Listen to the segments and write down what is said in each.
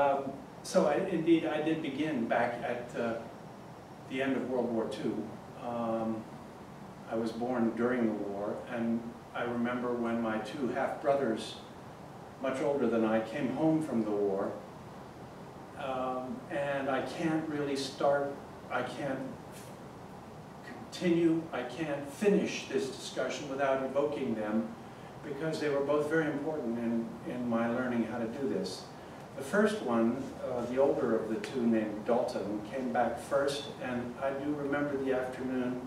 Um, so I, indeed, I did begin back at uh, the end of World War II. Um, I was born during the war, and I remember when my two half-brothers, much older than I, came home from the war. Um, and I can't really start, I can't continue, I can't finish this discussion without evoking them because they were both very important in, in my learning how to do this. The first one, uh, the older of the two named Dalton, came back first, and I do remember the afternoon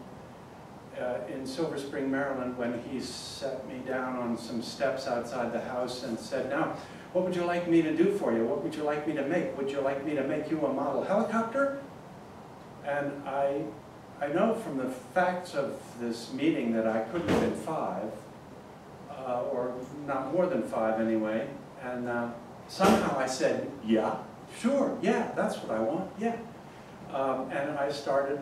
uh, in Silver Spring, Maryland, when he set me down on some steps outside the house and said, now, what would you like me to do for you? What would you like me to make? Would you like me to make you a model helicopter? And I, I know from the facts of this meeting that I couldn't have been five, uh, or not more than five anyway, and uh, somehow I said, yeah, sure, yeah, that's what I want, yeah. Um, and I started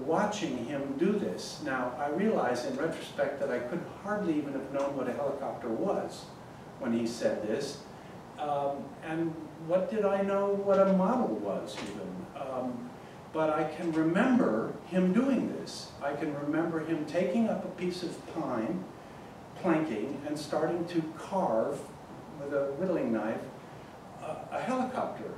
watching him do this. Now, I realize in retrospect that I could hardly even have known what a helicopter was when he said this. Um, and what did I know what a model was even? Um, but I can remember him doing this. I can remember him taking up a piece of pine, planking, and starting to carve with a whittling knife a, helicopter.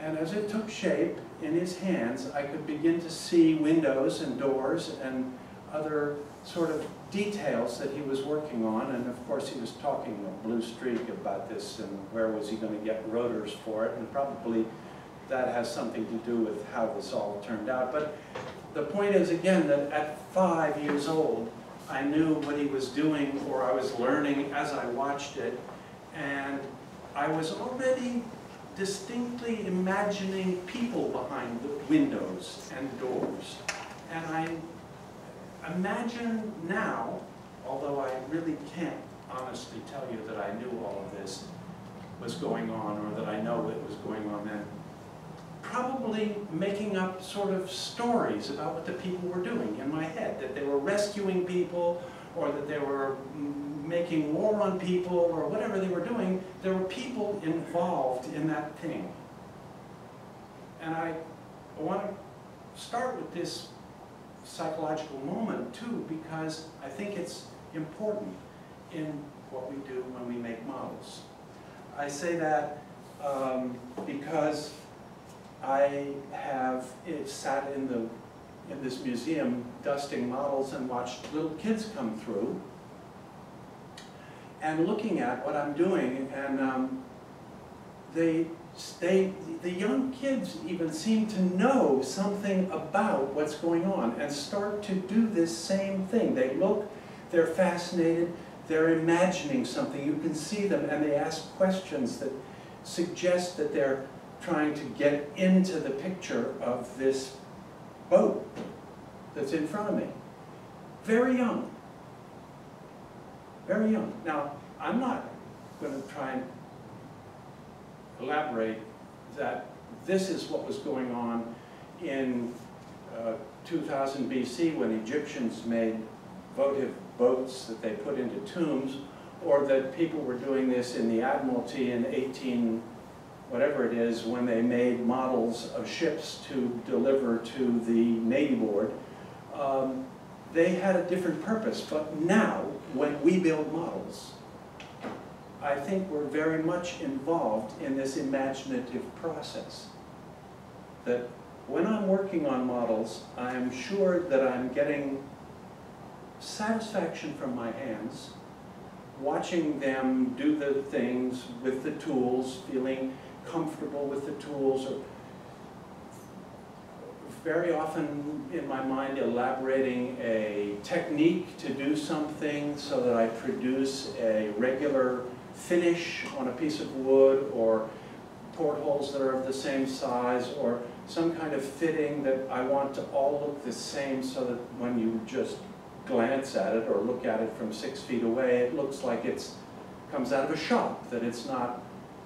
And as it took shape in his hands, I could begin to see windows and doors and other sort of details that he was working on. And of course, he was talking a blue streak about this and where was he going to get rotors for it. And probably that has something to do with how this all turned out. But the point is, again, that at five years old, I knew what he was doing or I was learning as I watched it. And I was already distinctly imagining people behind the windows and doors. And I imagine now, although I really can't honestly tell you that I knew all of this was going on or that I know it was going on then, probably making up sort of stories about what the people were doing in my head, that they were rescuing people or that they were mm, making war on people or whatever they were doing, there were people involved in that thing. And I want to start with this psychological moment too because I think it's important in what we do when we make models. I say that um, because I have sat in the in this museum dusting models and watched little kids come through and looking at what I'm doing, and um, they, they, the young kids even seem to know something about what's going on and start to do this same thing. They look, they're fascinated, they're imagining something. You can see them, and they ask questions that suggest that they're trying to get into the picture of this boat that's in front of me. Very young very young. Now, I'm not going to try and elaborate that this is what was going on in uh, 2000 BC when Egyptians made votive boats that they put into tombs, or that people were doing this in the Admiralty in 18, whatever it is, when they made models of ships to deliver to the Navy Board. Um, they had a different purpose, but now when we build models, I think we're very much involved in this imaginative process. That when I'm working on models, I'm sure that I'm getting satisfaction from my hands, watching them do the things with the tools, feeling comfortable with the tools, or very often in my mind elaborating a technique to do something so that I produce a regular finish on a piece of wood or portholes that are of the same size or some kind of fitting that I want to all look the same so that when you just glance at it or look at it from six feet away, it looks like it comes out of a shop, that it's not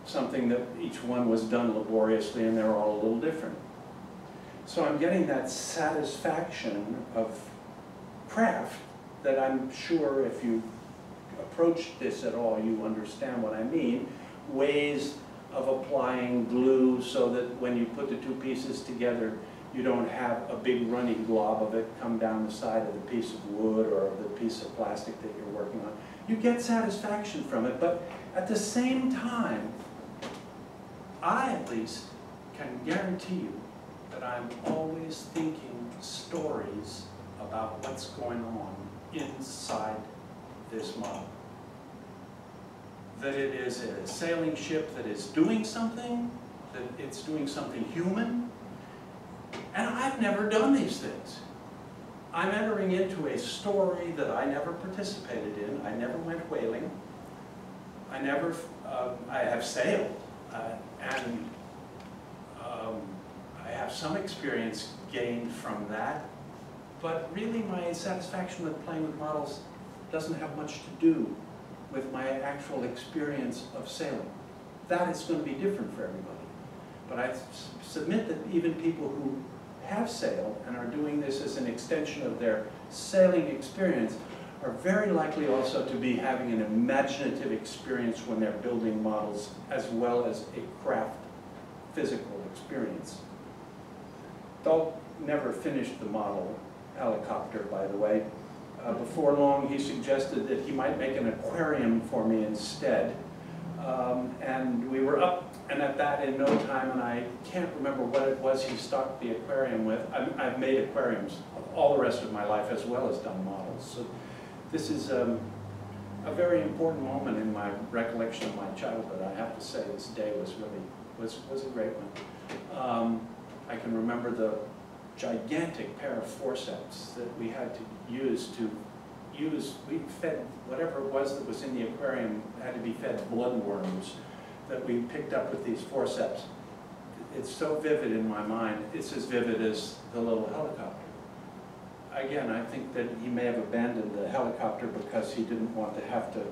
something that each one was done laboriously and they're all a little different. So I'm getting that satisfaction of craft that I'm sure if you approach this at all, you understand what I mean, ways of applying glue so that when you put the two pieces together, you don't have a big running glob of it come down the side of the piece of wood or the piece of plastic that you're working on. You get satisfaction from it, but at the same time, I at least can guarantee you I'm always thinking stories about what's going on inside this model. That it is a sailing ship that is doing something, that it's doing something human, and I've never done these things. I'm entering into a story that I never participated in. I never went whaling. I never, uh, I have sailed, uh, and um, I have some experience gained from that. But really, my satisfaction with playing with models doesn't have much to do with my actual experience of sailing. That is going to be different for everybody. But I submit that even people who have sailed and are doing this as an extension of their sailing experience are very likely also to be having an imaginative experience when they're building models as well as a craft physical experience. Dahl never finished the model helicopter, by the way. Uh, before long, he suggested that he might make an aquarium for me instead. Um, and we were up and at that in no time, and I can't remember what it was he stocked the aquarium with. i have made aquariums all the rest of my life as well as done models. So this is um, a very important moment in my recollection of my childhood. I have to say this day was really, was, was a great one. Um, I can remember the gigantic pair of forceps that we had to use to use, we fed whatever it was that was in the aquarium had to be fed bloodworms that we picked up with these forceps. It's so vivid in my mind. It's as vivid as the little helicopter. Again, I think that he may have abandoned the helicopter because he didn't want to have to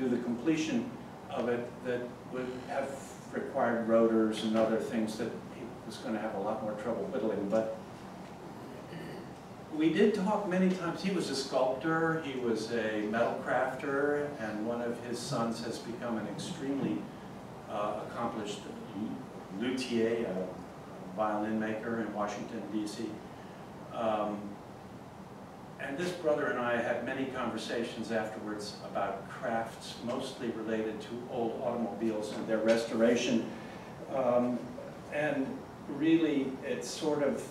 do the completion of it that would have required rotors and other things that was going to have a lot more trouble whittling. But we did talk many times. He was a sculptor, he was a metal crafter, and one of his sons has become an extremely uh, accomplished luthier, a violin maker in Washington, D.C. Um, and this brother and I had many conversations afterwards about crafts, mostly related to old automobiles and their restoration. Um, and really, it sort of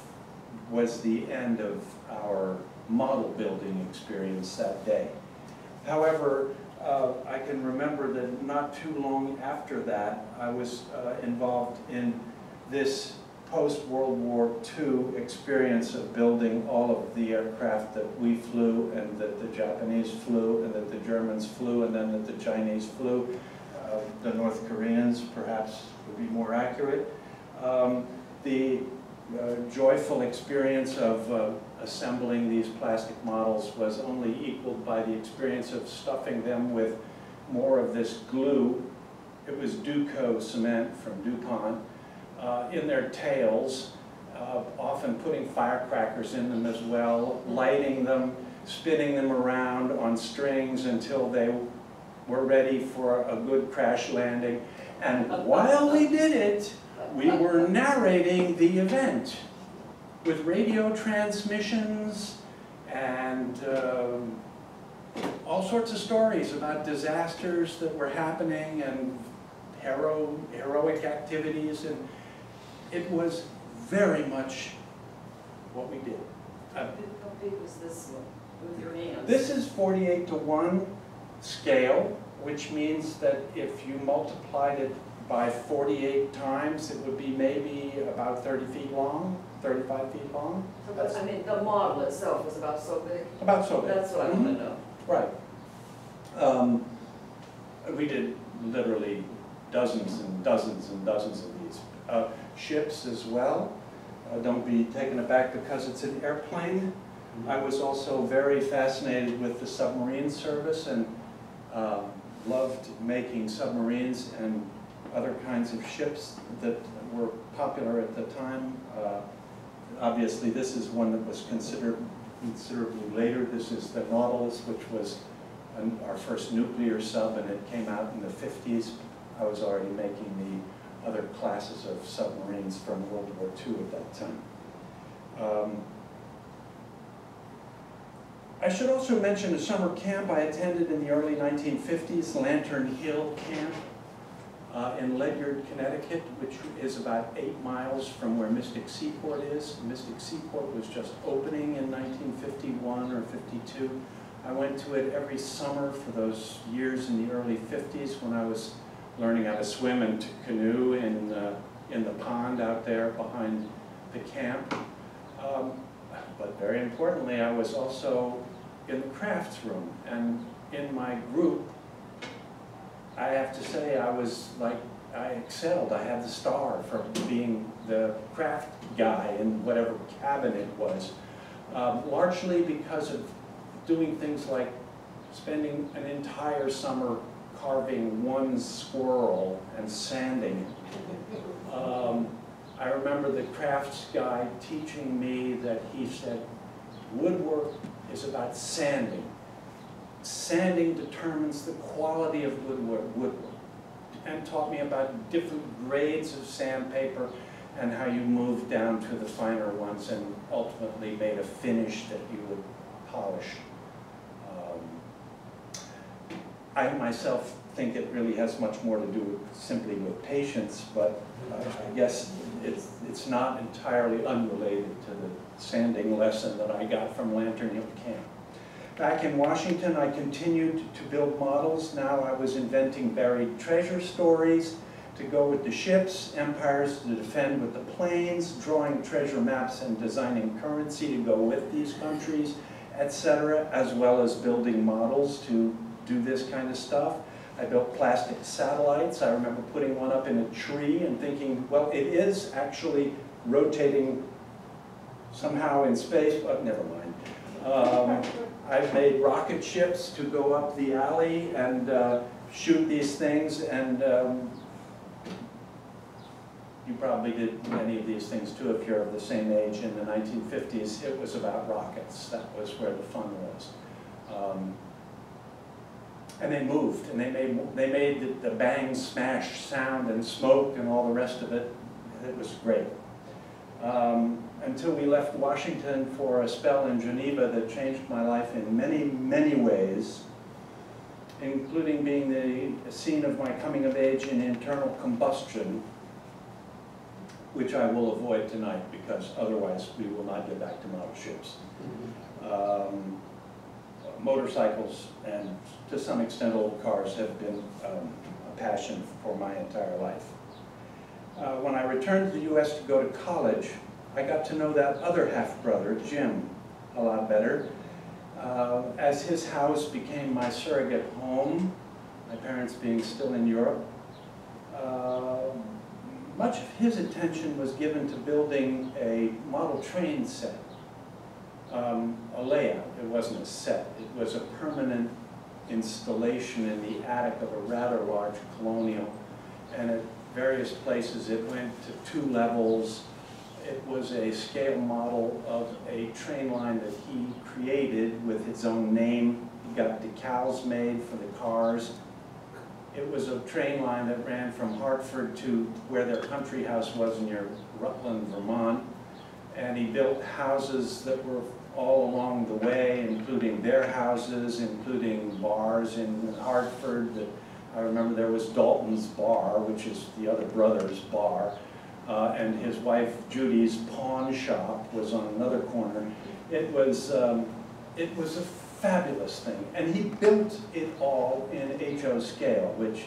was the end of our model building experience that day. However, uh, I can remember that not too long after that, I was uh, involved in this post-World War II experience of building all of the aircraft that we flew and that the Japanese flew and that the Germans flew and then that the Chinese flew. Uh, the North Koreans perhaps would be more accurate. Um, the uh, joyful experience of uh, assembling these plastic models was only equaled by the experience of stuffing them with more of this glue. It was Duco cement from DuPont uh, in their tails, uh, often putting firecrackers in them as well, lighting them, spinning them around on strings until they were ready for a good crash landing. And while we did it, we were narrating the event with radio transmissions and um, all sorts of stories about disasters that were happening and hero, heroic activities. And it was very much what we did. How big was this with your hands? This is 48 to 1 scale, which means that if you multiplied it by 48 times, it would be maybe about 30 feet long, 35 feet long. So, but, I mean, the model itself was about so big? About so big. That's what I want to know. Right. Um, we did literally dozens and dozens and dozens of these. Uh, ships as well. Uh, don't be taken aback because it's an airplane. I was also very fascinated with the submarine service and uh, loved making submarines and other kinds of ships that were popular at the time. Uh, obviously, this is one that was considered considerably later. This is the Nautilus, which was an, our first nuclear sub, and it came out in the 50s. I was already making the other classes of submarines from World War II at that time. Um, I should also mention a summer camp I attended in the early 1950s, Lantern Hill Camp uh, in Ledyard, Connecticut, which is about eight miles from where Mystic Seaport is. Mystic Seaport was just opening in 1951 or 52. I went to it every summer for those years in the early 50s when I was learning how to swim and to canoe in, uh, in the pond out there behind the camp. Um, but very importantly, I was also in the crafts room. And in my group, I have to say I was like, I excelled. I had the star from being the craft guy in whatever cabin it was. Um, largely because of doing things like spending an entire summer carving one squirrel and sanding it. Um, I remember the crafts guy teaching me that he said, woodwork is about sanding. Sanding determines the quality of woodwork, woodwork. And taught me about different grades of sandpaper and how you move down to the finer ones and ultimately made a finish that you would polish. Um, I myself think it really has much more to do with, simply with patience, but I guess it's, it's not entirely unrelated to the sanding lesson that I got from Lantern Hill Camp. Back in Washington, I continued to build models. Now I was inventing buried treasure stories to go with the ships, empires to defend with the planes, drawing treasure maps and designing currency to go with these countries, etc., as well as building models to do this kind of stuff. I built plastic satellites. I remember putting one up in a tree and thinking, well, it is actually rotating somehow in space, but never mind. Um, I've made rocket ships to go up the alley and uh, shoot these things, and um, you probably did many of these things too if you're of the same age. In the 1950s, it was about rockets. That was where the fun was. Um, and they moved, and they made, they made the, the bang, smash sound and smoke and all the rest of it. It was great. Um, until we left Washington for a spell in Geneva that changed my life in many, many ways, including being the scene of my coming of age in internal combustion, which I will avoid tonight because otherwise we will not get back to model ships. Um, motorcycles and to some extent old cars have been um, a passion for my entire life. Uh, when I returned to the U.S. to go to college, I got to know that other half-brother, Jim, a lot better. Uh, as his house became my surrogate home, my parents being still in Europe, uh, much of his attention was given to building a model train set um, a layout. It wasn't a set. It was a permanent installation in the attic of a rather large colonial. And at various places it went to two levels. It was a scale model of a train line that he created with his own name. He got decals made for the cars. It was a train line that ran from Hartford to where their country house was near Rutland, Vermont. And he built houses that were all along the way, including their houses, including bars in Hartford. I remember there was Dalton's Bar, which is the other brother's bar, uh, and his wife Judy's pawn shop was on another corner. It was, um, it was a fabulous thing, and he built it all in HO scale, which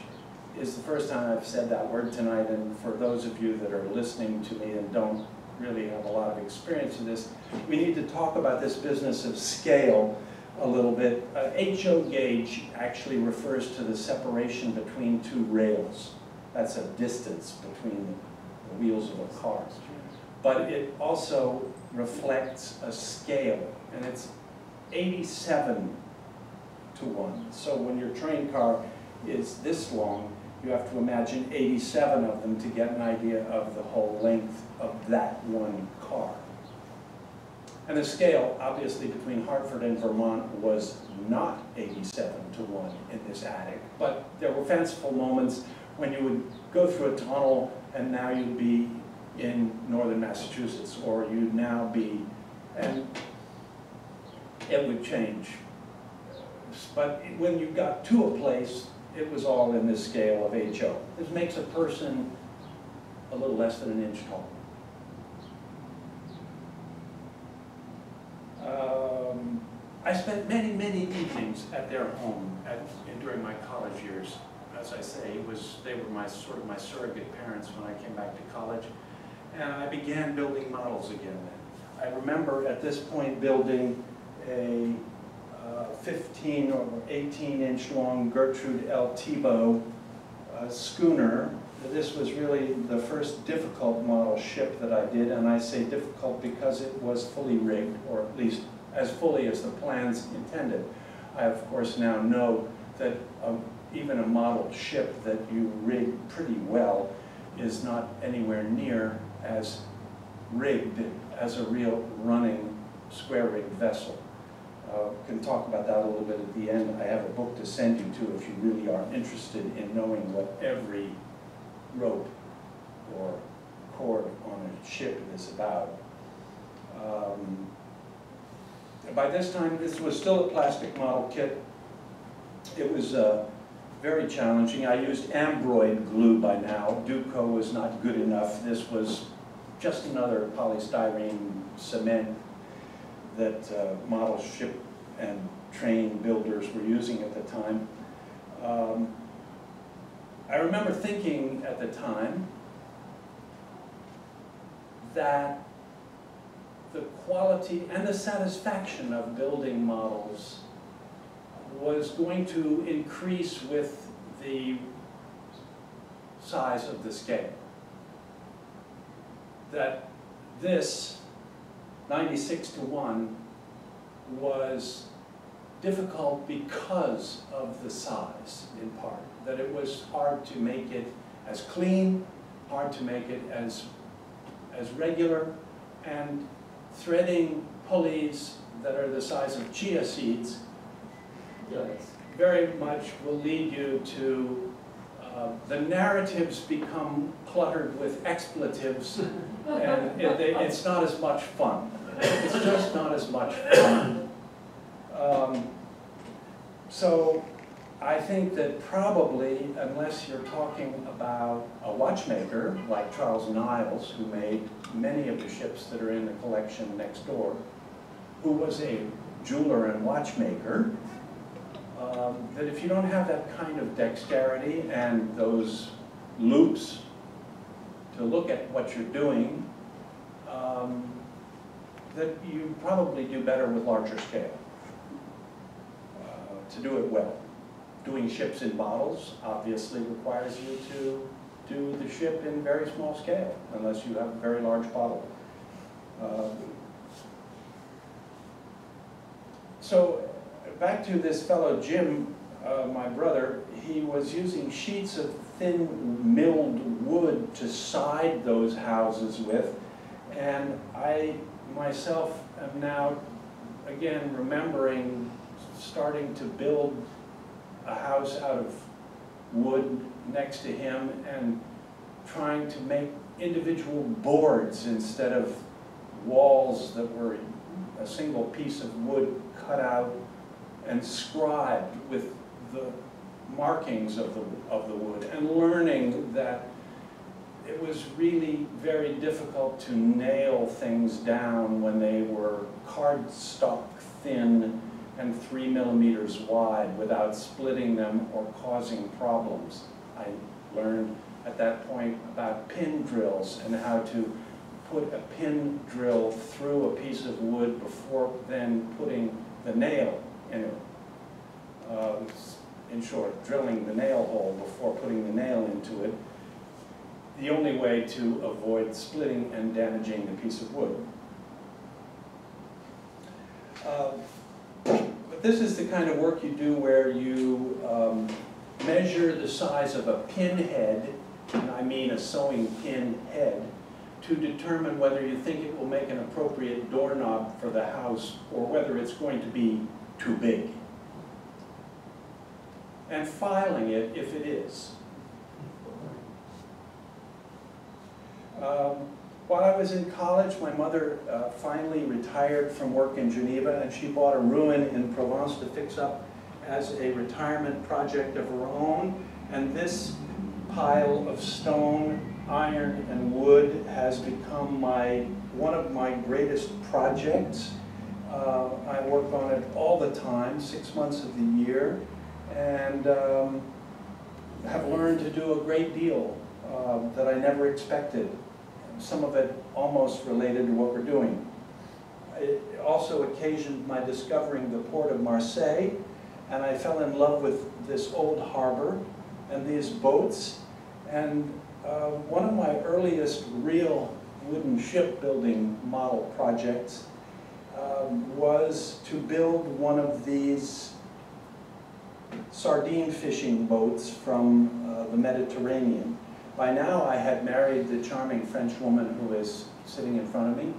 is the first time I've said that word tonight, and for those of you that are listening to me and don't really have a lot of experience in this. We need to talk about this business of scale a little bit. Uh, HO gauge actually refers to the separation between two rails. That's a distance between wheels of a car. But it also reflects a scale, and it's 87 to 1. So when your train car is this long, you have to imagine 87 of them to get an idea of the whole length of that one car. And the scale, obviously, between Hartford and Vermont was not 87 to 1 in this attic, but there were fanciful moments when you would go through a tunnel and now you'd be in northern Massachusetts, or you'd now be, and it would change. But when you got to a place, it was all in this scale of HO. This makes a person a little less than an inch tall. Um, I spent many, many evenings at their home at, during my college years. As I say, was, they were my, sort of my surrogate parents when I came back to college. And I began building models again then. I remember at this point building a uh, 15 or 18 inch long Gertrude L. Thebaud uh, schooner. This was really the first difficult model ship that I did, and I say difficult because it was fully rigged, or at least as fully as the plans intended. I of course now know that um, even a model ship that you rig pretty well is not anywhere near as rigged as a real running square rigged vessel. Uh, can talk about that a little bit at the end. I have a book to send you to if you really are interested in knowing what every rope or cord on a ship is about. Um, by this time, this was still a plastic model kit. It was uh, very challenging. I used ambroid glue by now. Duco was not good enough. This was just another polystyrene cement that uh, model ship and train builders were using at the time. Um, I remember thinking at the time that the quality and the satisfaction of building models was going to increase with the size of the scale. That this 96 to 1 was difficult because of the size in part. That it was hard to make it as clean, hard to make it as, as regular, and threading pulleys that are the size of chia seeds very much will lead you to, uh, the narratives become cluttered with expletives, and it, they, it's not as much fun. It's just not as much fun. Um, so I think that probably, unless you're talking about a watchmaker like Charles Niles, who made many of the ships that are in the collection next door, who was a jeweler and watchmaker, um, that if you don't have that kind of dexterity and those loupes to look at what you're doing, um, that you probably do better with larger scale uh, to do it well. Doing ships in bottles obviously requires you to do the ship in very small scale unless you have a very large bottle. Uh, so back to this fellow Jim, uh, my brother, he was using sheets of thin milled wood to side those houses with. And I myself am now, again, remembering starting to build a house out of wood next to him and trying to make individual boards instead of walls that were a single piece of wood cut out and scribed with the markings of the, of the wood and learning that it was really very difficult to nail things down when they were cardstock thin and three millimeters wide without splitting them or causing problems. I learned at that point about pin drills and how to put a pin drill through a piece of wood before then putting the nail in. Uh, in short, drilling the nail hole before putting the nail into it, the only way to avoid splitting and damaging the piece of wood. Uh, but this is the kind of work you do where you um, measure the size of a pin head, and I mean a sewing pin head, to determine whether you think it will make an appropriate doorknob for the house or whether it's going to be too big. And filing it if it is. Um, While I was in college, my mother uh, finally retired from work in Geneva, and she bought a ruin in Provence to fix up as a retirement project of her own. And this pile of stone, iron, and wood has become my, one of my greatest projects. Uh, I work on it all the time, six months of the year, and um, have learned to do a great deal uh, that I never expected. Some of it almost related to what we're doing. It also occasioned my discovering the port of Marseille, and I fell in love with this old harbor and these boats. And uh, one of my earliest real wooden shipbuilding model projects um, was to build one of these sardine fishing boats from uh, the Mediterranean. By now, I had married the charming French woman who is sitting in front of me,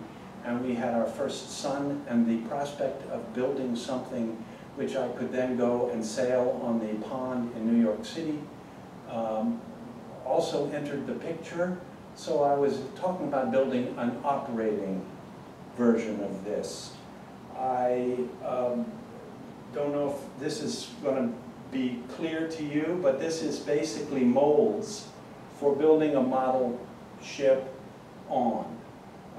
and we had our first son, and the prospect of building something which I could then go and sail on the pond in New York City um, also entered the picture. So I was talking about building an operating version of this. I um, don't know if this is going to be clear to you, but this is basically molds for building a model ship on.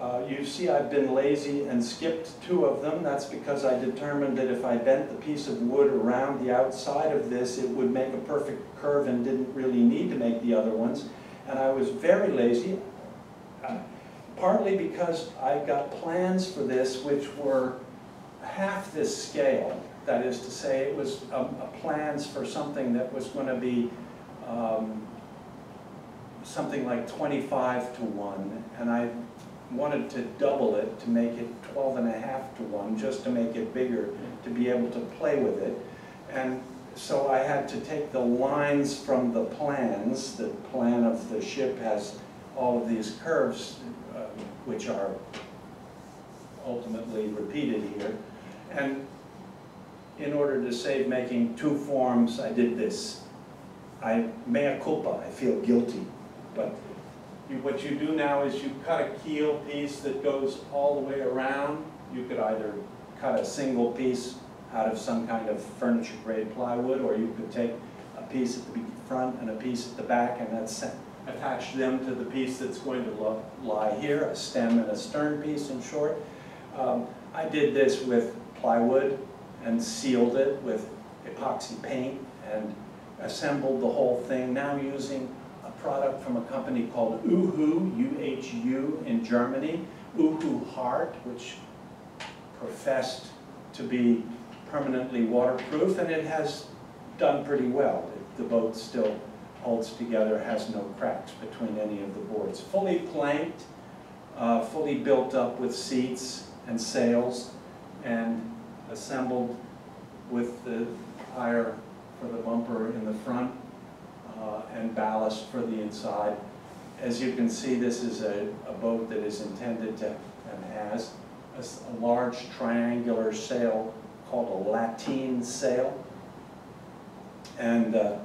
Uh, you see I've been lazy and skipped two of them. That's because I determined that if I bent the piece of wood around the outside of this, it would make a perfect curve and didn't really need to make the other ones. And I was very lazy, uh, partly because I got plans for this which were half this scale. That is to say, it was um, uh, plans for something that was going to be um, something like 25 to 1, and I wanted to double it to make it 12 and a half to 1, just to make it bigger, to be able to play with it. And so I had to take the lines from the plans. The plan of the ship has all of these curves, uh, which are ultimately repeated here. And in order to save making two forms, I did this. I, mea culpa, I feel guilty, but you, what you do now is you cut a keel piece that goes all the way around. You could either cut a single piece out of some kind of furniture grade plywood, or you could take a piece at the front and a piece at the back, and that's attach them to the piece that's going to lie here, a stem and a stern piece in short. Um, I did this with plywood and sealed it with epoxy paint and assembled the whole thing, now using a product from a company called Uhu, U-H-U, in Germany, Uhu Hart, which professed to be permanently waterproof, and it has done pretty well. The boat still holds together, has no cracks between any of the boards. Fully planked, uh, fully built up with seats and sails, and assembled with the tire for the bumper in the front uh, and ballast for the inside. As you can see, this is a, a boat that is intended to, and has, a, a large triangular sail called a lateen sail. And uh,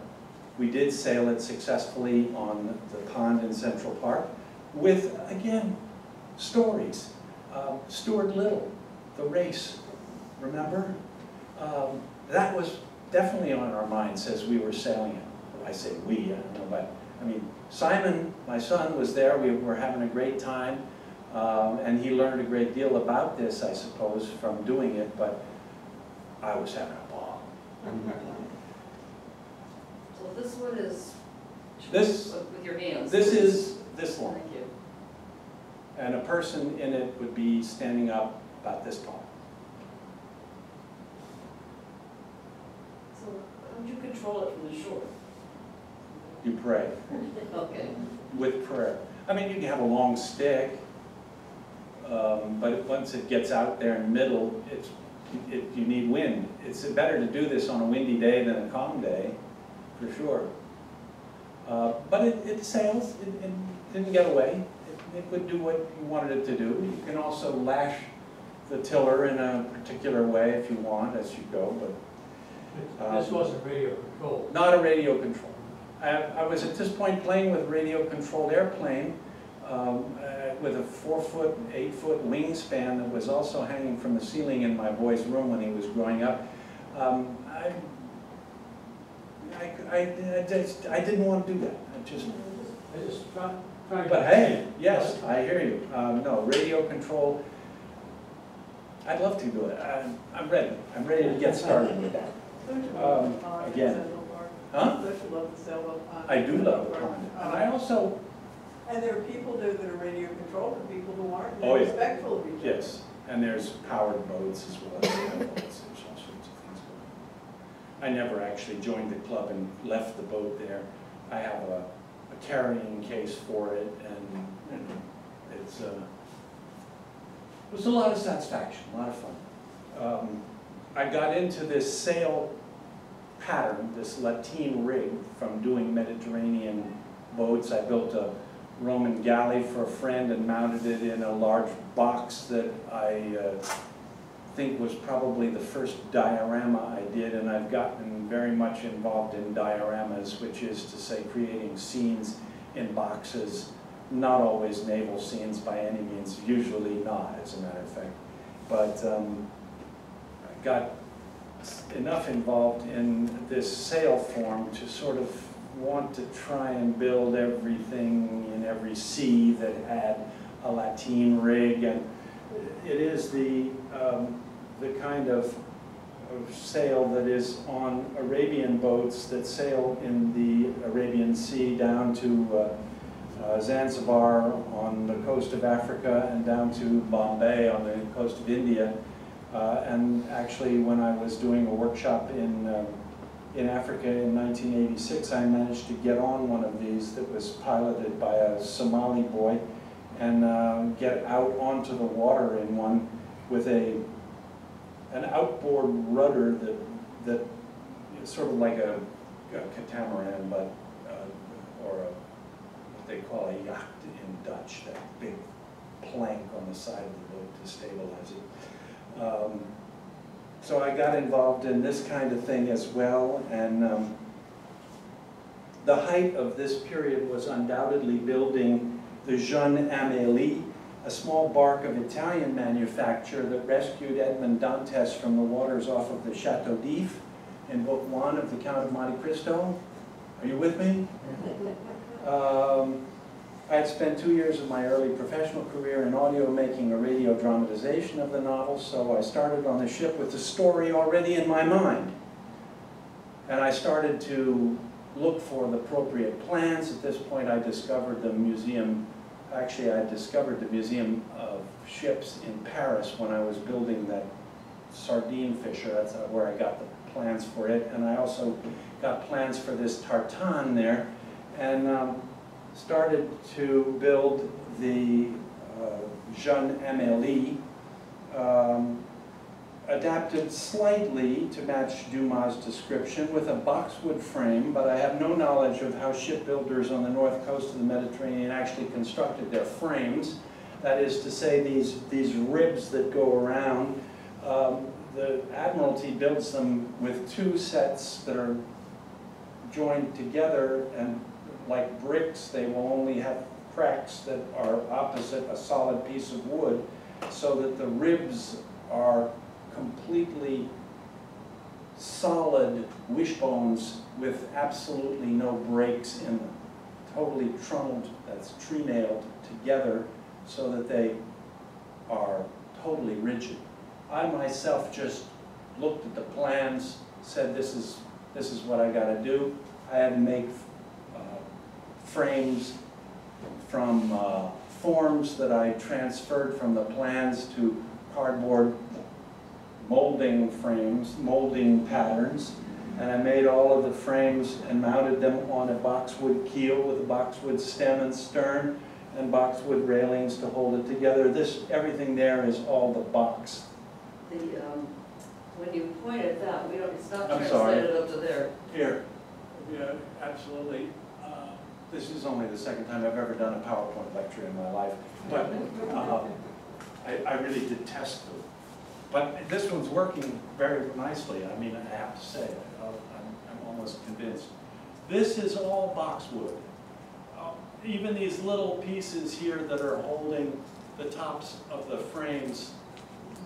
we did sail it successfully on the pond in Central Park with, again, stories. Um, Stuart Little, the race, remember? Um, that was definitely on our minds as we were sailing it. I say we, I don't know, but I mean, Simon, my son, was there. We were having a great time. Um, and he learned a great deal about this, I suppose, from doing it, but I was having a ball. So this one is This- with with your hands. This is this long, Thank you. and a person in it would be standing up about this tall. So how do you control it from the shore? You pray Okay. with prayer. I mean, you can have a long stick, um, but once it gets out there in the middle, it's, it, you need wind. It's better to do this on a windy day than a calm day, for sure. Uh, but it, it sails, it, it didn't get away. It, it would do what you wanted it to do. You can also lash the tiller in a particular way if you want as you go, but This wasn't radio controlled. not a radio control. I, I was at this point playing with radio-controlled airplane, um, uh, with a four-foot, eight-foot wingspan that was also hanging from the ceiling in my boy's room when he was growing up. Um, I, I, I, I just, I didn't want to do that, I just, I just try, to. but hey, yes, I hear you. Um, no, radio control, I'd love to do it. I'm, I'm ready. I'm ready to get started with that. Don't you love Um, the pond in again. Huh? Don't you love the sailboat pond? I do love the pond. And I also, And there are people there that are radio controlled and people who aren't, and Oh, yeah. respectful of each other. yes, and there's powered boats as well as sailboats. There's all sorts of things going on. I never actually joined the club and left the boat there. I have a, a carrying case for it and, and it's, uh, it was a lot of satisfaction, a lot of fun. Um, I got into this sail pattern, this lateen rig from doing Mediterranean boats. I built a Roman galley for a friend and mounted it in a large box that I uh, think was probably the first diorama I did, and I've gotten very much involved in dioramas, which is to say creating scenes in boxes, not always naval scenes by any means, usually not, as a matter of fact. But um, I got enough involved in this sail form to sort of want to try and build everything in every sea that had a lateen rig and it is the, um, the kind of, sail that is on Arabian boats that sail in the Arabian Sea down to uh, Zanzibar on the coast of Africa and down to Bombay on the coast of India. Uh, and actually, when I was doing a workshop in, um, in Africa in 1986, I managed to get on one of these that was piloted by a Somali boy and uh, get out onto the water in one with a, an outboard rudder that, that is sort of like a, a catamaran, but, uh, or a, they call a yacht in Dutch, that big plank on the side of the boat to stabilize it. Um, So I got involved in this kind of thing as well, and um, the height of this period was undoubtedly building the Jeune Amélie, a small bark of Italian manufacture that rescued Edmond Dantes from the waters off of the Chateau d'If in Book One of the Count of Monte Cristo. Are you with me? Um, I had spent two years of my early professional career in audio making a radio dramatization of the novel, so I started on the ship with the story already in my mind. And I started to look for the appropriate plans. At this point, I discovered the museum, actually, I discovered the Museum of Ships in Paris when I was building that sardine fisher. That's where I got the plans for it. And I also got plans for this tartan there. And um, started to build the uh, Jeune Amélie, um, adapted slightly to match Dumas' description with a boxwood frame, but I have no knowledge of how shipbuilders on the north coast of the Mediterranean actually constructed their frames. That is to say, these, these ribs that go around. Um, the Admiralty builds them with two sets that are joined together and like bricks, they will only have cracks that are opposite a solid piece of wood so that the ribs are completely solid wishbones with absolutely no breaks in them. Totally trunneled, that's tree nailed together so that they are totally rigid. I myself just looked at the plans, said this is, this is what I gotta do. I had to make uh, frames from uh, forms that I transferred from the plans to cardboard molding frames, molding patterns. And I made all of the frames and mounted them on a boxwood keel with a boxwood stem and stern and boxwood railings to hold it together. This, everything there is all the box. The, um, when you point at that, we don't, it's not I'm sorry. translated up to there. Here. Yeah, absolutely. Uh, This is only the second time I've ever done a PowerPoint lecture in my life, but uh, I, I really detest them. But this one's working very nicely, I mean, I have to say, I- I'm, I'm almost convinced. This is all boxwood. uh, even these little pieces here that are holding the tops of the frames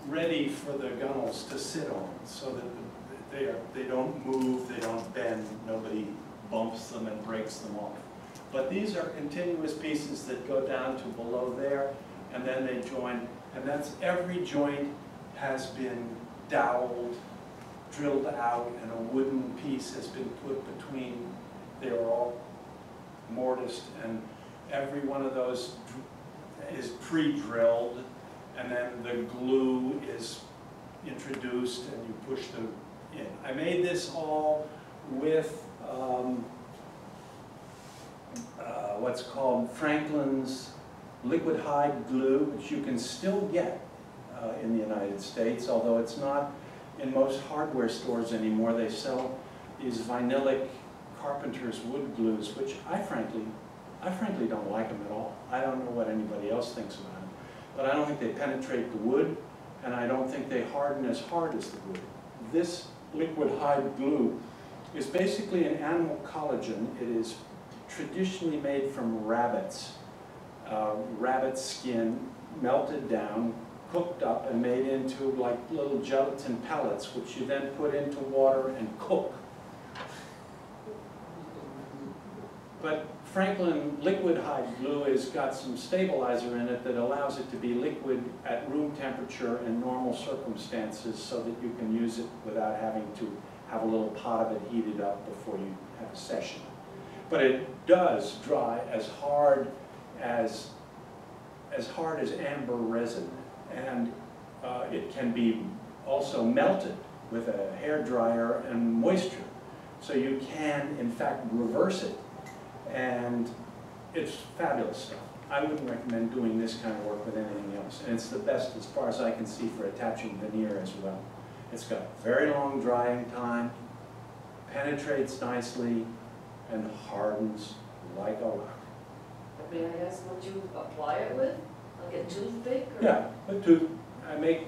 ready for the gunnels to sit on, so that they are, they don't move, they don't bend, nobody bumps them and breaks them off. But these are continuous pieces that go down to below there, and then they join, and that's, every joint has been doweled, drilled out, and a wooden piece has been put between, they are all mortised, and every one of those is pre-drilled, and then the glue is introduced and you push them in. I made this all with, um, uh, what's called Franklin's liquid hide glue, which you can still get uh, in the United States, although it's not in most hardware stores anymore. They sell these vinylic carpenter's wood glues, which I frankly, I frankly don't like them at all. I don't know what anybody else thinks about. But I don't think they penetrate the wood, and I don't think they harden as hard as the wood. This liquid hide glue is basically an animal collagen. It is traditionally made from rabbits. Uh, rabbit skin melted down, cooked up, and made into like little gelatin pellets, which you then put into water and cook. But Franklin liquid hide glue has got some stabilizer in it that allows it to be liquid at room temperature and normal circumstances so that you can use it without having to have a little pot of it heated up before you have a session. But it does dry as hard as, as hard as amber resin. And uh, it can be also melted with a hair dryer and moisture. So you can, in fact, reverse it and it's fabulous stuff. I wouldn't recommend doing this kind of work with anything else, and it's the best as far as I can see for attaching veneer as well. It's got very long drying time, penetrates nicely, and hardens like a rock. May I ask what you apply it with? Like a toothpick or? Yeah, but to, I make,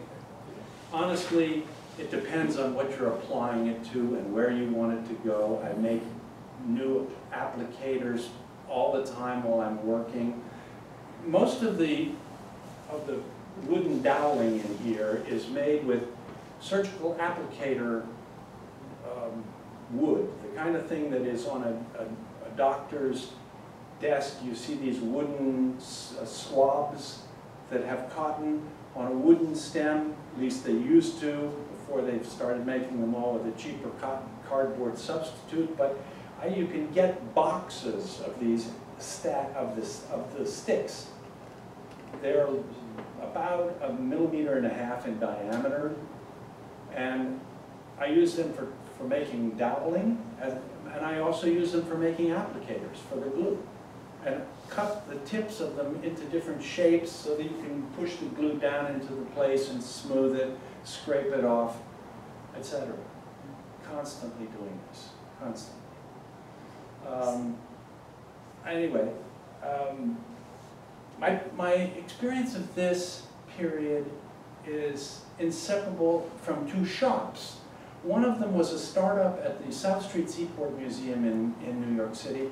honestly, it depends on what you're applying it to and where you want it to go. I make new applicators all the time while I'm working. Most of the, of the wooden doweling in here is made with surgical applicator um, wood, the kind of thing that is on a, a, a doctor's desk. You see these wooden uh, swabs that have cotton on a wooden stem, at least they used to before they've started making them all with a cheaper cotton cardboard substitute. But you can get boxes of these stack of this of the sticks. They're about a millimeter and a half in diameter, and I use them for, for making doweling, and, and I also use them for making applicators for the glue. And cut the tips of them into different shapes so that you can push the glue down into the place and smooth it, scrape it off, etc. Constantly doing this, constantly. Um, anyway, um, my, my experience of this period is inseparable from two shops. One of them was a startup at the South Street Seaport Museum in, in New York City,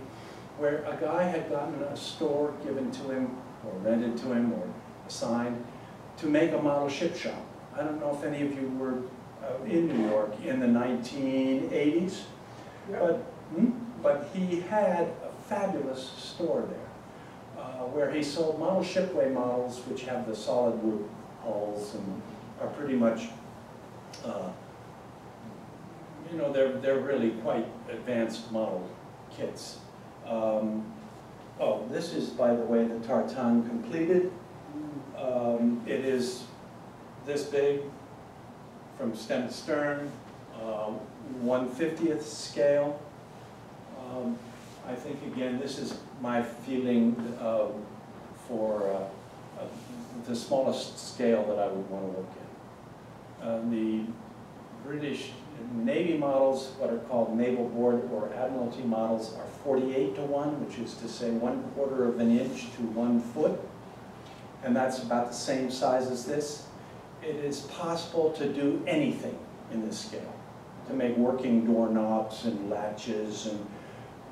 where a guy had gotten a store given to him, or rented to him, or assigned, to make a model ship shop. I don't know if any of you were uh, in New York in the 1980s, but, hmm? But he had a fabulous store there, uh, where he sold model shipway models, which have the solid wood hulls and are pretty much, uh, you know, they're, they're really quite advanced model kits. Um, oh, this is, by the way, the tartan completed. Um, it is this big from stem to stern, uh, 150th scale. Um, I think, again, this is my feeling uh, for uh, uh, the smallest scale that I would want to work in. Uh, the British Navy models, what are called naval board or admiralty models, are 48 to 1, which is to say one quarter of an inch to one foot. And that's about the same size as this. It is possible to do anything in this scale, to make working doorknobs and latches and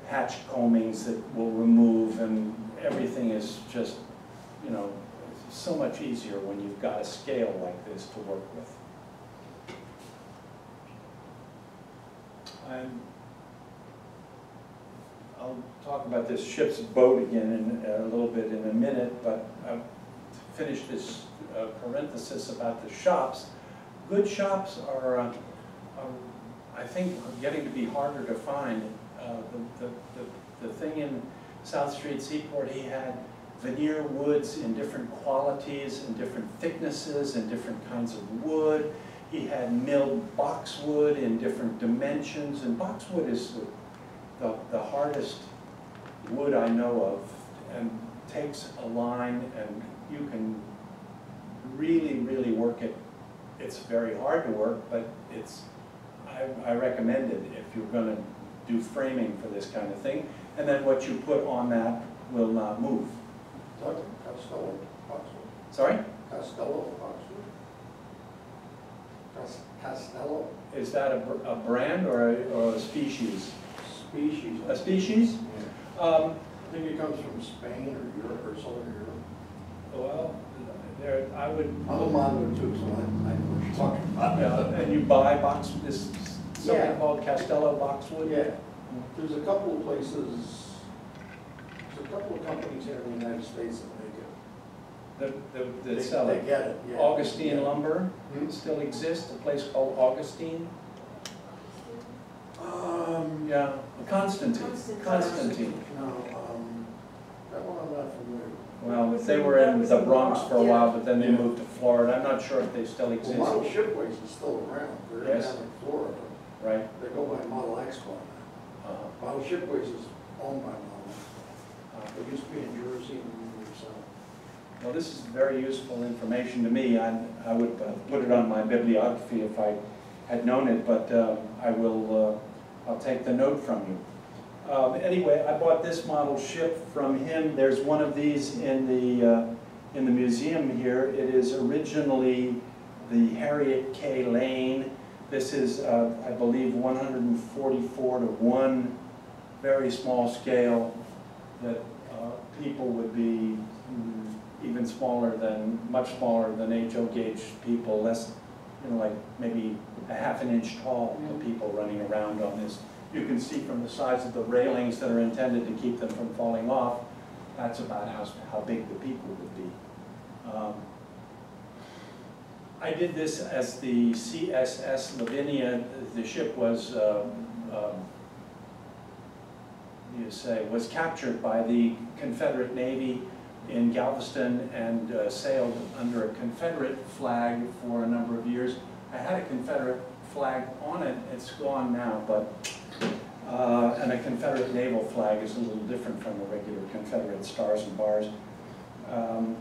hatch coamings that will remove and everything is just, you know, so much easier when you've got a scale like this to work with. I'm, I'll talk about this ship's boat again in a little bit in a minute, but I'll finish this uh, parenthesis about the shops. Good shops are, uh, are, I think, getting to be harder to find. Uh, The, the, the- the thing in South Street Seaport, he had veneer woods in different qualities and different thicknesses and different kinds of wood. He had milled boxwood in different dimensions, and boxwood is the, the, the hardest wood I know of, and takes a line, and you can really, really work it. It's very hard to work, but it's, I, I recommend it if you're gonna do framing for this kind of thing. And then what you put on that will not move. Castello, Oxford. Sorry? Castello, Oxford. Castello Is that a, a brand or a, or a species? species. A species? Yeah. Um, I think it comes from Spain or Europe or Southern Europe. well, there, I would, I'm a modern too, so I, I know what you're talking about. yeah, and you buy box, this, something Yeah. called Castello boxwood? Yeah, there's a couple of places, there's a couple of companies here in the United States that make it. That, that, They- that sell They it. get it, yeah. Augustine Yeah. lumber Hmm? still exists, a place called Augustine? Um, Yeah, Constantine, Constantine. Constantine. no, um, that one I'm not familiar with. Well, they were in the Bronx for a Yeah. while, but then they Yeah. moved to Florida. I'm not sure if they still Well, exist, Model Shipways is still around, they're Yes. down in Florida, right? they go by Model X now. Uh-huh. Model Shipways is owned by Model Uh, Expo. It used to be in Jersey and south. Well, this is very useful information to me. I, I would uh, put it on my bibliography if I had known it, but uh, I will, uh, I'll take the note from you. Um, Anyway, I bought this model ship from him. There's one of these in the, uh, in the museum here. It is originally the Harriet K. Lane. This is, uh, I believe, 144 to 1, very small scale that uh, people would be mm, even smaller than, much smaller than HO gauge people, less, you know, like maybe a half an inch tall, the people running around on this. You can see from the size of the railings that are intended to keep them from falling off, that's about how, how big the people would be. Um, I did this as the CSS Lavinia, the ship was, um, um, you say, was captured by the Confederate Navy in Galveston and uh, sailed under a Confederate flag for a number of years. I had a Confederate flag on it, it's gone now, but, uh, and a Confederate naval flag is a little different from the regular Confederate stars and bars. Um,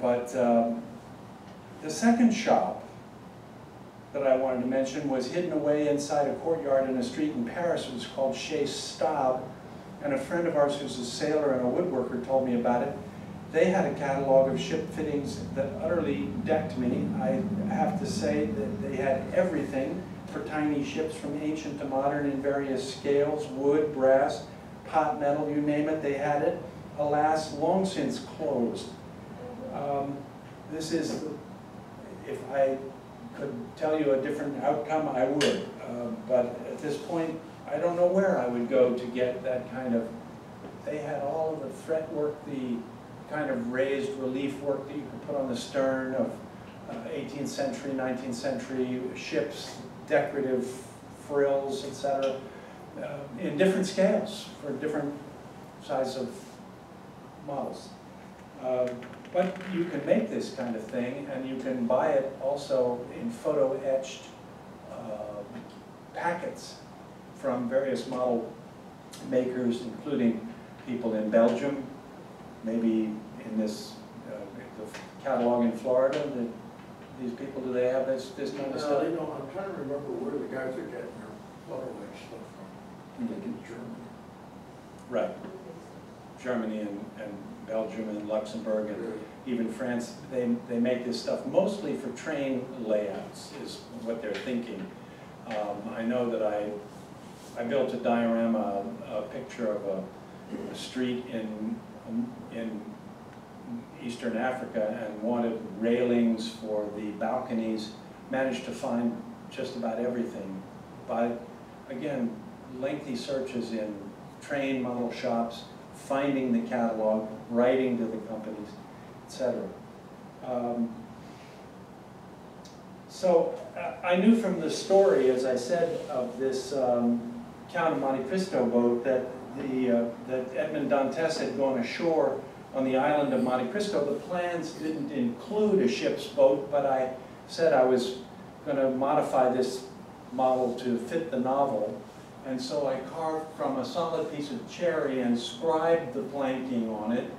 But um, the second shop that I wanted to mention was hidden away inside a courtyard in a street in Paris. It was called Chez Stab. And a friend of ours who's a sailor and a woodworker told me about it. They had a catalog of ship fittings that utterly decked me. I have to say that they had everything for tiny ships from ancient to modern in various scales, wood, brass, pot metal, you name it, they had it. Alas, long since closed. Um, This is, if I could tell you a different outcome, I would. Uh, But at this point, I don't know where I would go to get that kind of, they had all of the fretwork, the kind of raised relief work that you could put on the stern of uh, 18th century, 19th century ships, decorative frills, et cetera, uh, in different scales for different size of models. Uh, But you can make this kind of thing, and you can buy it also in photo etched uh, packets from various model makers, including people in Belgium, maybe in this, uh, the catalog in Florida, that these people, do they have this, this kind of stuff? they don't, I'm trying to remember where the guys are getting their photo-etched stuff from. I think in Germany. Right, Germany and, and Belgium and Luxembourg and even France, they, they make this stuff mostly for train layouts is what they're thinking. Um, I know that I I built a diorama, a picture of a, a street in, in Eastern Africa and wanted railings for the balconies. Managed to find just about everything by, again, lengthy searches in train model shops, finding the catalog, writing to the companies, etc. Um, So I knew from the story, as I said, of this um, Count of Monte Cristo boat that the, uh, that Edmond Dantes had gone ashore on the island of Monte Cristo. The plans didn't include a ship's boat, but I said I was going to modify this model to fit the novel. And so I carved from a solid piece of cherry and scribed the planking on it,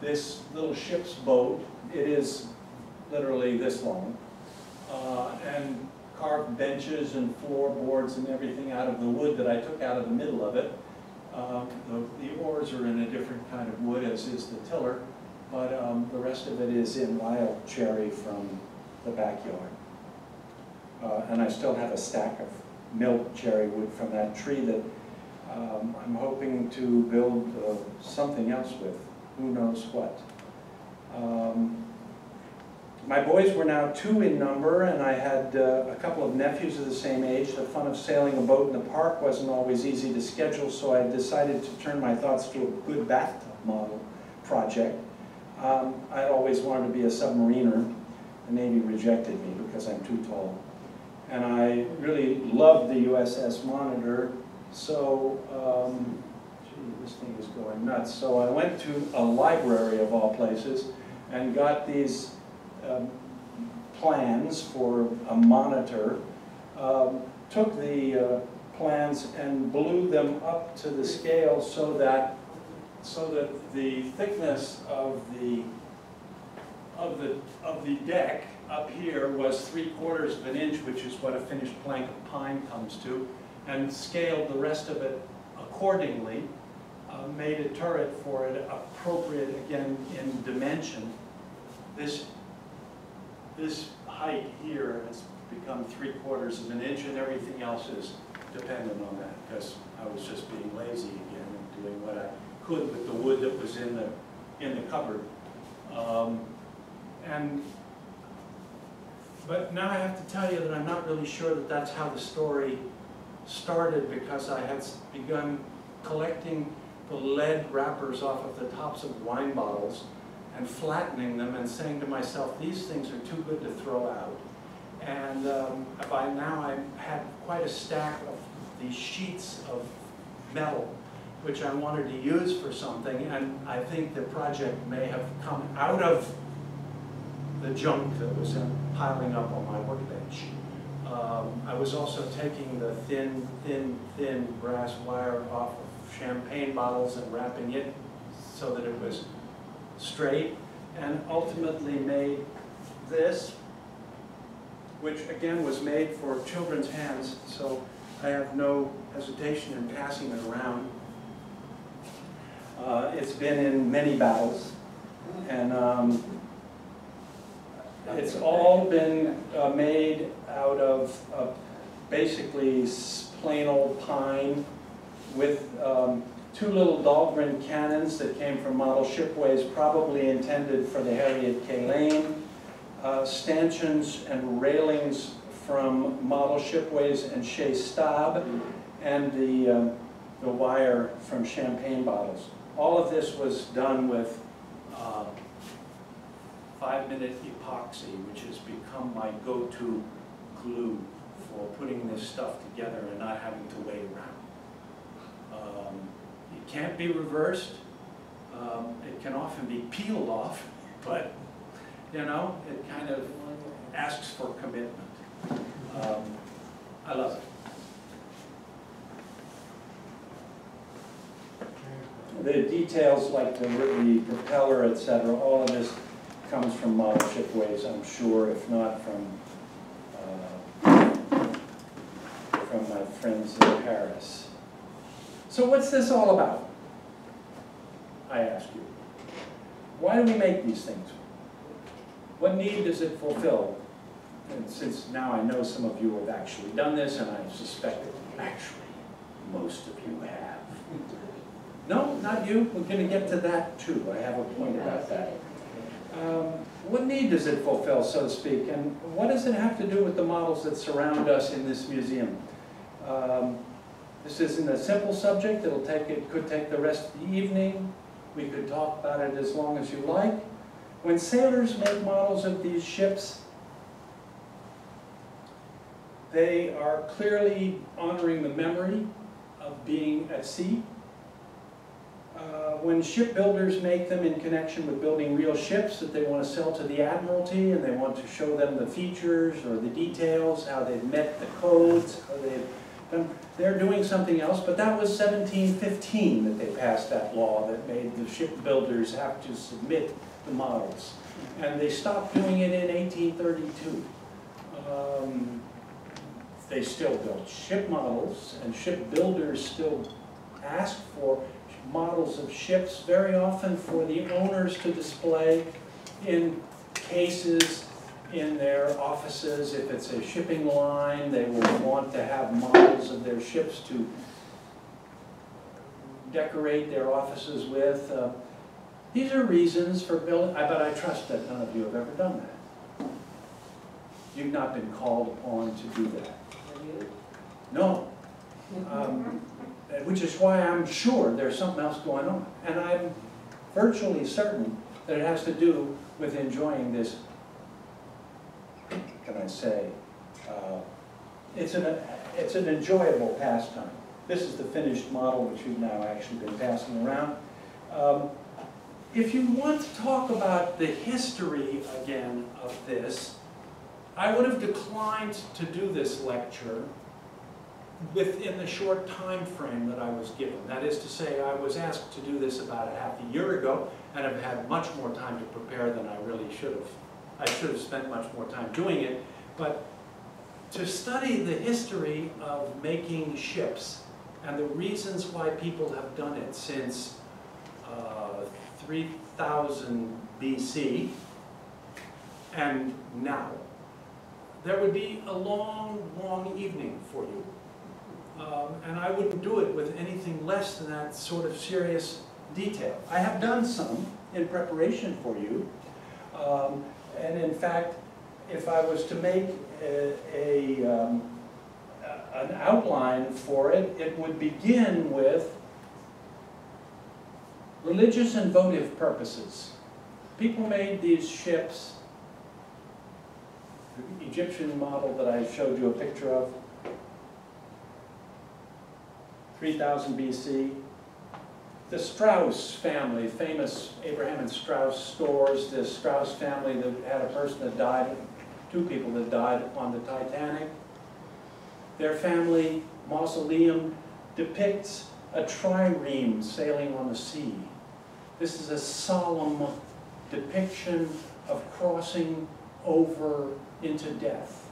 this little ship's boat. It is literally this long. Uh, and carved benches and floorboards and everything out of the wood that I took out of the middle of it. Um, The the oars are in a different kind of wood, as is the tiller, but um, the rest of it is in wild cherry from the backyard. Uh, And I still have a stack of milk cherry wood from that tree that um, I'm hoping to build uh, something else with, who knows what. Um, My boys were now two in number, and I had uh, a couple of nephews of the same age. The fun of sailing a boat in the park wasn't always easy to schedule, so I decided to turn my thoughts to a good bathtub model project. Um, I'd always wanted to be a submariner. The Navy rejected me because I'm too tall. And I really loved the USS Monitor, so, um, gee, this thing is going nuts. So I went to a library of all places and got these um, plans for a monitor, um, took the uh, plans and blew them up to the scale so that, so that the thickness of the, of the, of the deck up here was three quarters of an inch, which is what a finished plank of pine comes to, and scaled the rest of it accordingly, uh, made a turret for it appropriate, again, in dimension. This this height here has become three quarters of an inch and everything else is dependent on that because I was just being lazy again and doing what I could with the wood that was in the, in the cupboard. Um, and, but now I have to tell you that I'm not really sure that that's how the story started because I had begun collecting the lead wrappers off of the tops of wine bottles and flattening them and saying to myself, these things are too good to throw out. And um, by now I had quite a stack of these sheets of metal which I wanted to use for something, and I think the project may have come out of the junk that was uh, piling up on my workbench. Um, I was also taking the thin, thin, thin brass wire off of champagne bottles and wrapping it so that it was straight, and ultimately made this, which again was made for children's hands, so I have no hesitation in passing it around. Uh, it's been in many battles, and um, it's all been uh, made out of uh, basically plain old pine with um, two little Dahlgren cannons that came from model shipways, probably intended for the Harriet K. Lane, uh, stanchions and railings from model shipways and Chez Stab, and the, um, the wire from champagne bottles. All of this was done with uh, five-minute epoxy, which has become my go-to glue for putting this stuff together and not having to wait around. Um, It can't be reversed. Um, It can often be peeled off, but, you know, it kind of asks for commitment. Um, I love it. The details like the, the propeller, et cetera, all of this comes from model shipways, I'm sure, if not from, uh, from my friends in Paris. So what's this all about? I ask you. Why do we make these things? What need does it fulfill? And since now I know some of you have actually done this, and I suspect that actually most of you have. No, not you, we're gonna get to that too, I have a point about that. Um, What need does it fulfill, so to speak, and what does it have to do with the models that surround us in this museum? Um, This isn't a simple subject, it'll take, it could take the rest of the evening, we could talk about it as long as you like. When sailors make models of these ships, they are clearly honoring the memory of being at sea. Uh, When shipbuilders make them in connection with building real ships that they want to sell to the Admiralty and they want to show them the features or the details, how they've met the codes, how they've done, they're doing something else, but that was 1715 that they passed that law that made the shipbuilders have to submit the models. And they stopped doing it in 1832. Um, They still built ship models, and shipbuilders still ask for models of ships, very often for the owners to display in cases in their offices. If it's a shipping line, they will want to have models of their ships to decorate their offices with. Uh, These are reasons for building, I- but I trust that none of you have ever done that. You've not been called upon to do that. No. Um, Which is why I'm sure there's something else going on. And I'm virtually certain that it has to do with enjoying this, can I say, uh, it's an, it's an enjoyable pastime. This is the finished model which you've now actually been passing around. Um, If you want to talk about the history again of this, I would have declined to do this lecture within the short time frame that I was given. That is to say, I was asked to do this about a half a year ago, and I've had much more time to prepare than I really should have. I should have spent much more time doing it, but to study the history of making ships and the reasons why people have done it since uh, 3000 BC and now, there would be a long, long evening for you. Um, And I wouldn't do it with anything less than that sort of serious detail. I have done some in preparation for you. Um, And in fact, if I was to make a, a, um, an outline for it, it would begin with religious and votive purposes. People made these ships, the Egyptian model that I showed you a picture of, 3000 BC. The Straus family, famous Abraham and Straus stores, the Straus family that had a person that died, two people that died on the Titanic. Their family mausoleum depicts a trireme sailing on the sea. This is a solemn depiction of crossing over into death.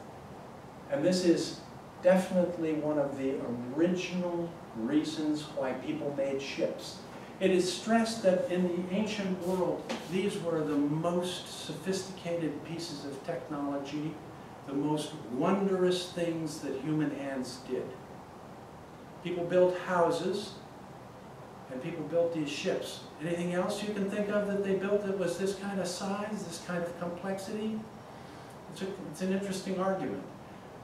And this is definitely one of the original reasons why people made ships. It is stressed that in the ancient world, these were the most sophisticated pieces of technology, the most wondrous things that human hands did. People built houses, and people built these ships. Anything else you can think of that they built that was this kind of size, this kind of complexity? It's, a, it's an interesting argument.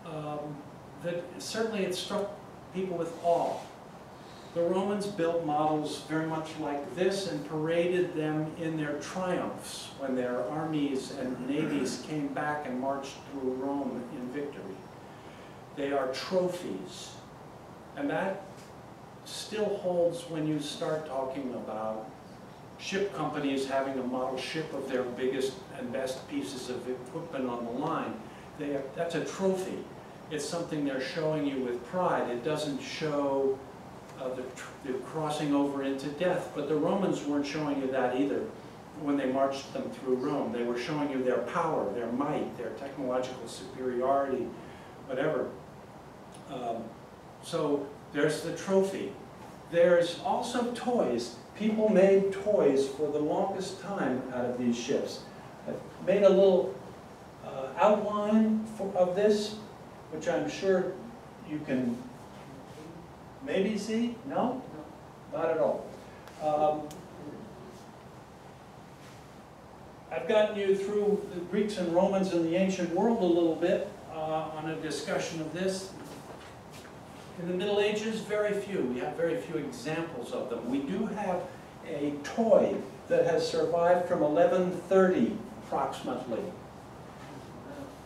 Um, that certainly it struck people with awe. The Romans built models very much like this and paraded them in their triumphs when their armies and navies came back and marched through Rome in victory. They are trophies. And that still holds when you start talking about ship companies having a model ship of their biggest and best pieces of equipment on the line. They that's a trophy. It's something they're showing you with pride. It doesn't show uh, the, the crossing over into death, but the Romans weren't showing you that either when they marched them through Rome. They were showing you their power, their might, their technological superiority, whatever. Um, so there's the trophy. There's also toys. People made toys for the longest time out of these ships. I've made a little uh, outline for, of this, which I'm sure you can Maybe Z? No? Not at all. Um, I've gotten you through the Greeks and Romans and the ancient world a little bit uh, on a discussion of this. In the Middle Ages, very few. We have very few examples of them. We do have a toy that has survived from 1130 approximately.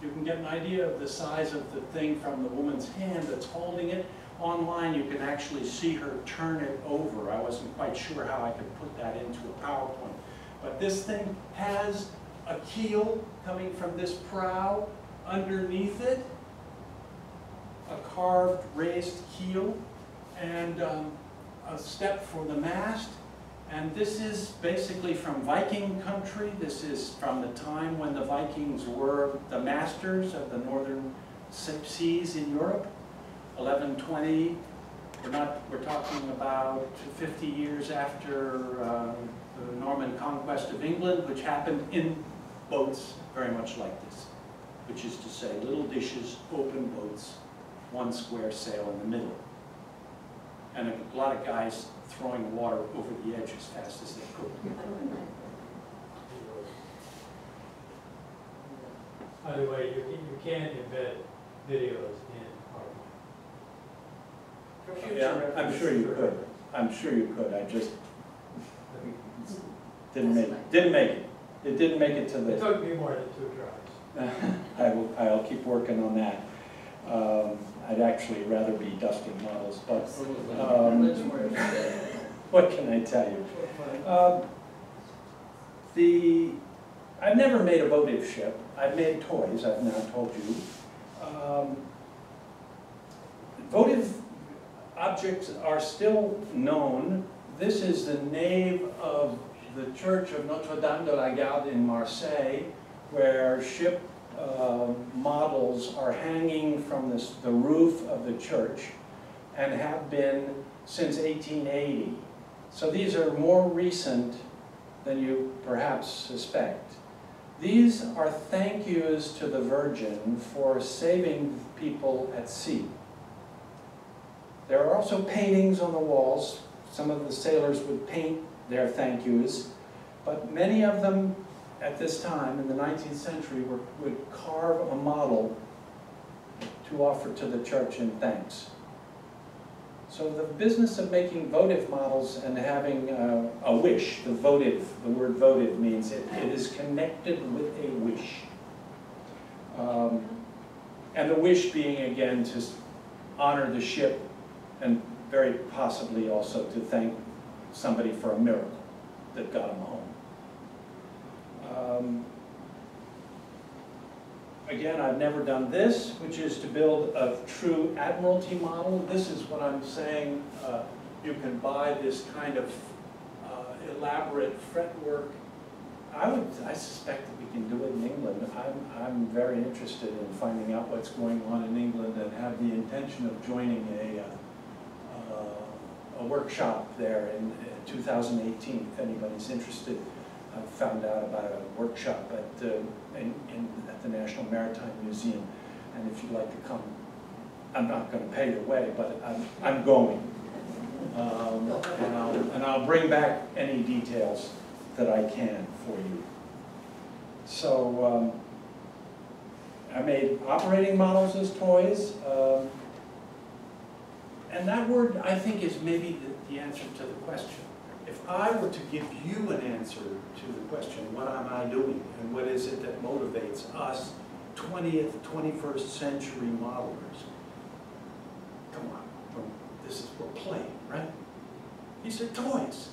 You can get an idea of the size of the thing from the woman's hand that's holding it. Online, you can actually see her turn it over. I wasn't quite sure how I could put that into a PowerPoint. But this thing has a keel coming from this prow underneath it, a carved raised keel, and um, a step for the mast. And this is basically from Viking country. This is from the time when the Vikings were the masters of the northern seas in Europe. 1120, we're not, we're talking about 50 years after uh, the Norman conquest of England, which happened in boats very much like this, which is to say little dishes, open boats, one square sail in the middle. And a lot of guys throwing water over the edge as fast as they could. By the way, you, you can embed videos in PowerPoint. For future Yeah. I'm sure you could. I'm sure you could. I just didn't make, didn't make it. It didn't make it to the. It took me more than two tries. I will, I'll keep working on that. Um, I'd actually rather be dusting models, but Um, what can I tell you? Um, The, I've never made a votive ship. I've made toys, I've now told you. Um, Votive objects are still known. This is the nave of the Church of Notre Dame de la Garde in Marseille, where ship uh, models are hanging from this, the roof of the church and have been since 1880. So these are more recent than you perhaps suspect. These are thank yous to the Virgin for saving people at sea. There are also paintings on the walls. Some of the sailors would paint their thank yous, but many of them at this time, in the 19th century, were, would carve a model to offer to the church in thanks. So the business of making votive models and having uh, a wish, the votive, the word votive means it, it is connected with a wish. Um, and the wish being again to honor the ship and very possibly also to thank somebody for a miracle that got them home. Um, Again, I've never done this, which is to build a true admiralty model. This is what I'm saying, uh, you can buy this kind of uh, elaborate fretwork. I would, I suspect that we can do it in England. I'm, I'm very interested in finding out what's going on in England and have the intention of joining a, uh, uh, a workshop there in uh, 2018, if anybody's interested. I found out about a workshop at, in, in, at the National Maritime Museum, and if you'd like to come, I'm not gonna pay your way, but I'm, I'm going. Um, and I'll, and I'll bring back any details that I can for you. So, um, I made operating models as toys, um, and that word, I think, is maybe the, the answer to the question. If I were to give you an answer to the question, what am I doing, and what is it that motivates us 20th, 21st century modelers? Come on, this is, we're playing, right? These are toys.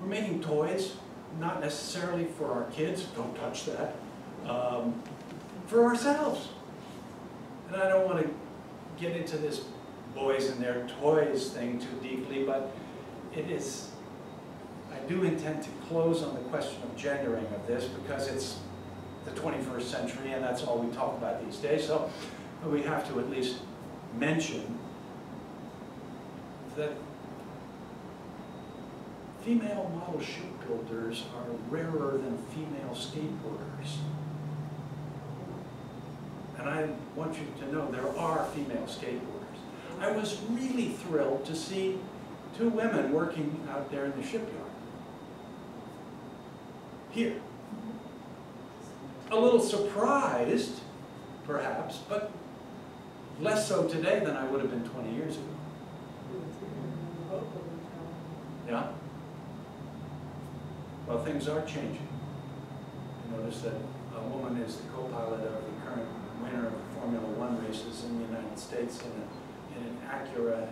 We're making toys, not necessarily for our kids, don't touch that, um, for ourselves. And I don't want to get into this boys and their toys thing too deeply, but it is, do intend to close on the question of gendering of this because it's the 21st century and that's all we talk about these days. So we have to at least mention that female model shipbuilders are rarer than female skateboarders. And I want you to know there are female skateboarders. I was really thrilled to see two women working out there in the shipyard. Here. A little surprised, perhaps, but less so today than I would have been 20 years ago. Yeah? Well, things are changing. You notice that a woman is the co-pilot of the current winner of Formula One races in the United States in, a, in an Acura